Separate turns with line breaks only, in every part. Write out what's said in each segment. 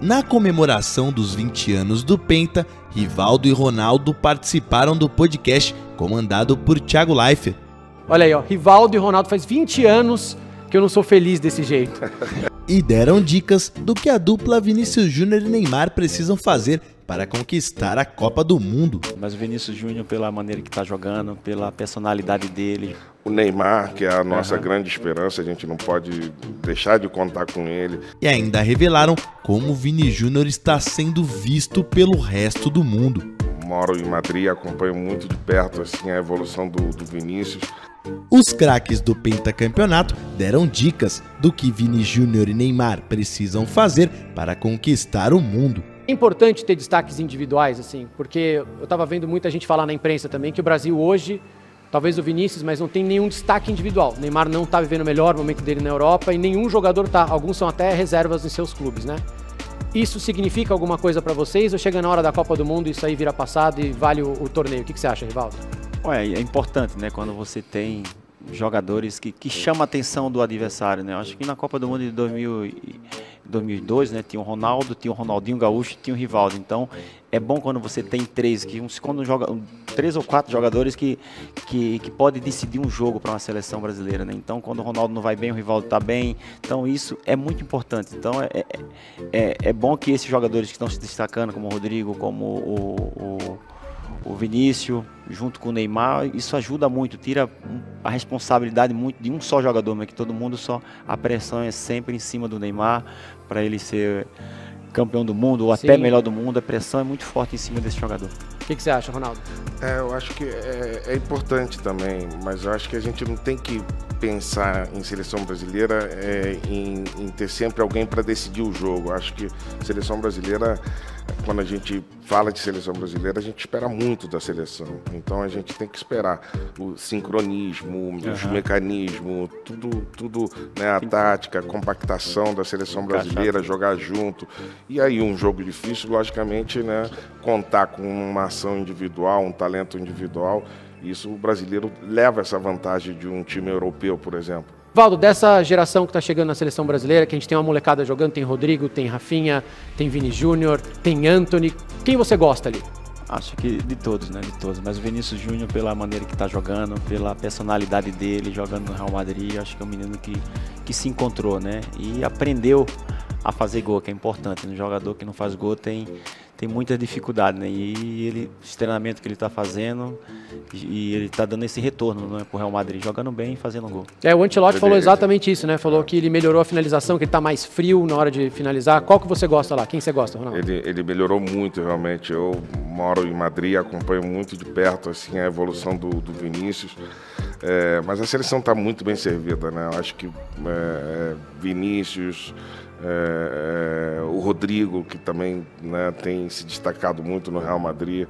Na comemoração dos 20 anos do Penta, Rivaldo e Ronaldo participaram do podcast comandado por Thiago Leifert.
Olha aí, ó, Rivaldo e Ronaldo faz 20 anos que eu não sou feliz desse jeito.
e deram dicas do que a dupla Vinícius Júnior e Neymar precisam fazer para conquistar a Copa do Mundo.
Mas o Vinícius Júnior, pela maneira que está jogando, pela personalidade dele.
O Neymar, que é a nossa uhum. grande esperança, a gente não pode deixar de contar com ele.
E ainda revelaram como o Vini Júnior está sendo visto pelo resto do mundo.
Moro em Madrid, acompanho muito de perto assim a evolução do, do Vinícius.
Os craques do pentacampeonato deram dicas do que Vini Júnior e Neymar precisam fazer para conquistar o mundo.
É importante ter destaques individuais, assim, porque eu estava vendo muita gente falar na imprensa também que o Brasil hoje, talvez o Vinícius, mas não tem nenhum destaque individual. O Neymar não está vivendo o melhor momento dele na Europa e nenhum jogador está. Alguns são até reservas em seus clubes, né? Isso significa alguma coisa para vocês ou chega na hora da Copa do Mundo e isso aí vira passado e vale o, o torneio? O que, que você acha, Rivaldo?
É importante, né? Quando você tem jogadores que, que chamam a atenção do adversário, né? Acho que na Copa do Mundo de 2000, 2002, né? Tinha o Ronaldo, tinha o Ronaldinho Gaúcho, tinha o Rivaldo. Então é bom quando você tem três, que quando joga três ou quatro jogadores que que, que pode decidir um jogo para uma seleção brasileira, né? Então quando o Ronaldo não vai bem, o Rivaldo está bem. Então isso é muito importante. Então é, é, é, é bom que esses jogadores que estão se destacando, como o Rodrigo, como o, o o Vinícius, junto com o Neymar, isso ajuda muito, tira a responsabilidade muito de um só jogador, mas que todo mundo só a pressão é sempre em cima do Neymar para ele ser campeão do mundo ou Sim. até melhor do mundo, a pressão é muito forte em cima desse jogador.
O que, que, você acha, Ronaldo?
É, eu acho que é, é, importante também, mas eu acho que a gente não tem que pensar em seleção brasileira é, em, em, ter sempre alguém para decidir o jogo. Eu acho que seleção brasileira quando a gente fala de seleção brasileira, a gente espera muito da seleção. Então a gente tem que esperar o sincronismo, uhum. os mecanismos, tudo, tudo, né, a tática, a compactação da seleção brasileira, jogar junto. E aí um jogo difícil, logicamente, né, contar com uma ação individual, um talento individual. Isso o brasileiro leva essa vantagem de um time europeu, por exemplo.
Valdo, dessa geração que está chegando na seleção brasileira, que a gente tem uma molecada jogando, tem Rodrigo, tem Rafinha, tem Vini Júnior, tem Anthony. Quem você gosta ali?
Acho que de todos, né? De todos. Mas o Vinícius Júnior, pela maneira que está jogando, pela personalidade dele, jogando no Real Madrid, acho que é um menino que, que se encontrou, né? E aprendeu a fazer gol, que é importante. Um jogador que não faz gol tem, tem muita dificuldade, né? E ele, esse treinamento que ele está fazendo, e ele está dando esse retorno né, para o Real Madrid, jogando bem e fazendo gol.
É, o Ancelotti falou exatamente isso, né? Falou que ele melhorou a finalização, que ele está mais frio na hora de finalizar. Qual que você gosta lá? Quem você gosta, Ronaldo?
Ele, ele melhorou muito, realmente. Eu moro em Madrid, acompanho muito de perto assim, a evolução do, do Vinícius. É, mas a seleção está muito bem servida, né? Eu acho que é, Vinícius, é, é, o Rodrigo, que também né, tem se destacado muito no Real Madrid,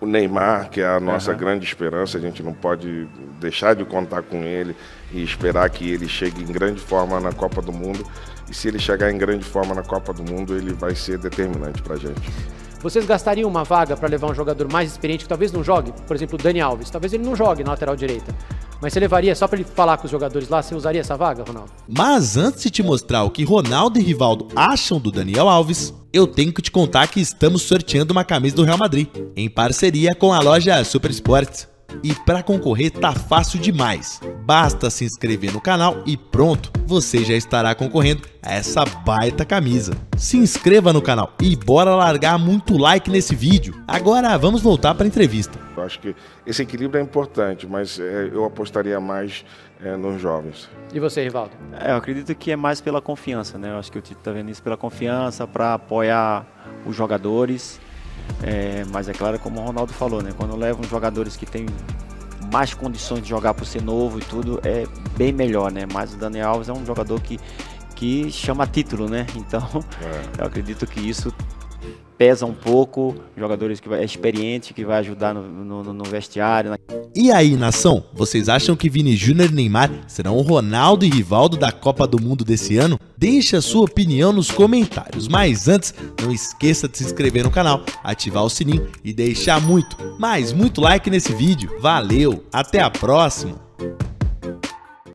o Neymar, que é a nossa uhum. grande esperança, a gente não pode deixar de contar com ele e esperar que ele chegue em grande forma na Copa do Mundo. E se ele chegar em grande forma na Copa do Mundo, ele vai ser determinante para a gente.
Vocês gastariam uma vaga para levar um jogador mais experiente que talvez não jogue? Por exemplo, o Dani Alves. Talvez ele não jogue na lateral direita. Mas você levaria só para ele falar com os jogadores lá, você usaria essa vaga, Ronaldo?
Mas antes de te mostrar o que Ronaldo e Rivaldo acham do Daniel Alves, eu tenho que te contar que estamos sorteando uma camisa do Real Madrid, em parceria com a loja Super Sports. E para concorrer tá fácil demais. Basta se inscrever no canal e pronto, você já estará concorrendo a essa baita camisa. Se inscreva no canal e bora largar muito like nesse vídeo. Agora vamos voltar para a entrevista.
Eu acho que esse equilíbrio é importante, mas é, eu apostaria mais é, nos jovens.
E você, Rivaldo?
É, eu acredito que é mais pela confiança, né? Eu acho que o Tito está vendo isso pela confiança, para apoiar os jogadores é, mas é claro, como o Ronaldo falou, né? Quando levam jogadores que têm mais condições de jogar por ser novo e tudo, é bem melhor, né? Mas o Daniel Alves é um jogador que, que chama título, né? Então, é. eu acredito que isso pesa um pouco, jogadores que é experiente, que vai ajudar no, no, no vestiário.
E aí, nação, vocês acham que Vini Júnior e Neymar serão o Ronaldo e Rivaldo da Copa do Mundo desse ano? Deixe a sua opinião nos comentários, mas antes, não esqueça de se inscrever no canal, ativar o sininho e deixar muito, mas muito like nesse vídeo. Valeu, até a próxima!